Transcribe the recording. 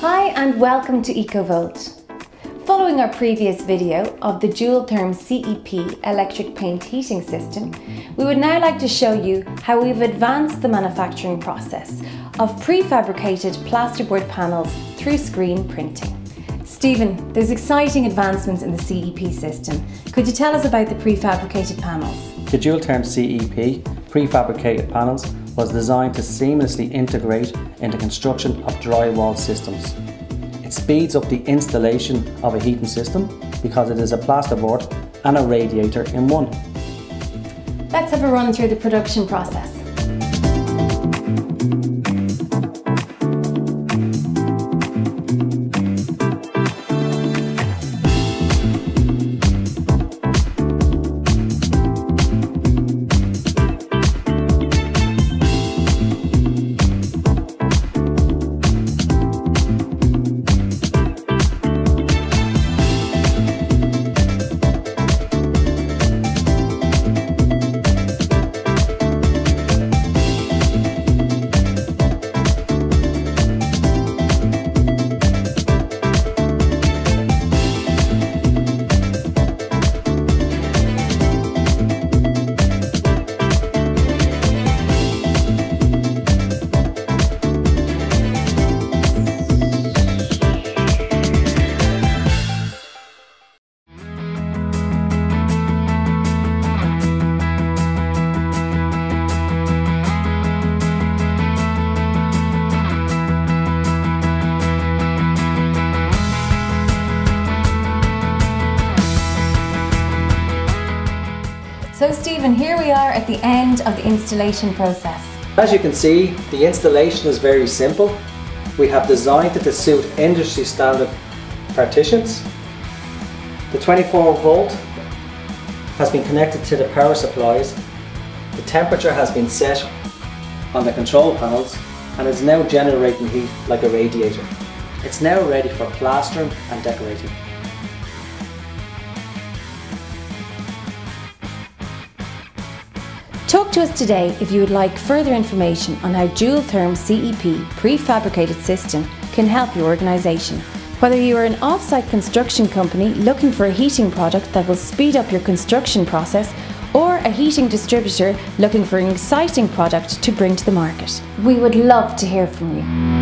Hi and welcome to EcoVolt. Following our previous video of the JouleTherm CEP electric paint heating system, we would now like to show you how we've advanced the manufacturing process of prefabricated plasterboard panels through screen printing. Stephen, there's exciting advancements in the CEP system. Could you tell us about the prefabricated panels? The JouleTherm CEP prefabricated panels was designed to seamlessly integrate into construction of drywall systems. It speeds up the installation of a heating system because it is a plasterboard and a radiator in one. Let's have a run through the production process. So Stephen, here we are at the end of the installation process. As you can see, the installation is very simple. We have designed it to suit industry standard partitions. The 24 volt has been connected to the power supplies. The temperature has been set on the control panels and is now generating heat like a radiator. It's now ready for plastering and decorating. Talk to us today if you would like further information on how JouleTherm CEP prefabricated system can help your organisation. Whether you are an off-site construction company looking for a heating product that will speed up your construction process or a heating distributor looking for an exciting product to bring to the market. We would love to hear from you.